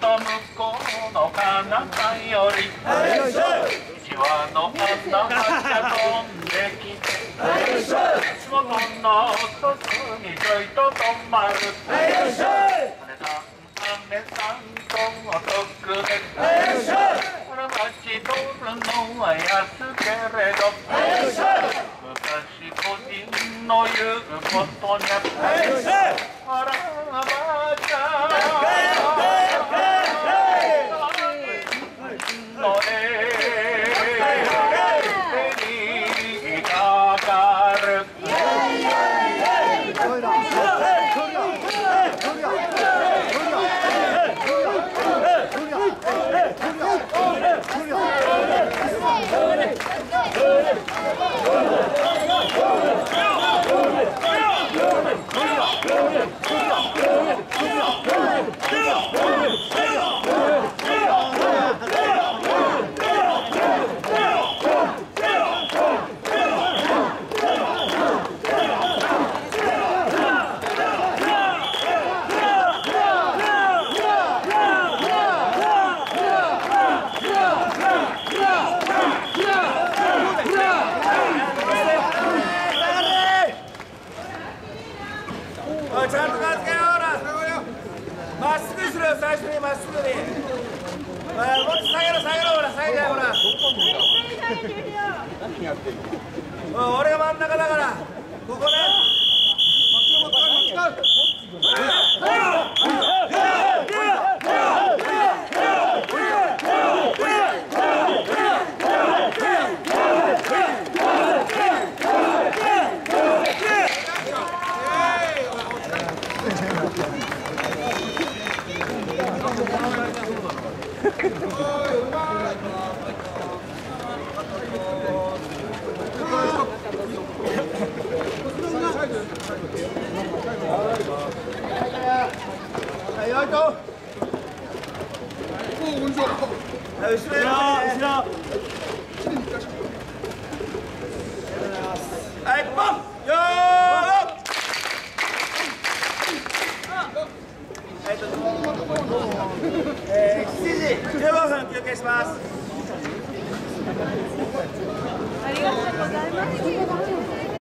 と向こうの彼方より。一羽の花が飛んできて足元の外にちょいと止まる姉さん姉さんとお得でこれ町通るのは安けれど昔個人の言うことにゃおいちゃんと片付けよほらまっすぐにするよ最初にまっすぐに。おいもっと下げろ下げろほら下げてほら。おい俺が真ん中だからここねはいよいとはい後ろへ後ろはいポンよーはいどうぞありがとうございます。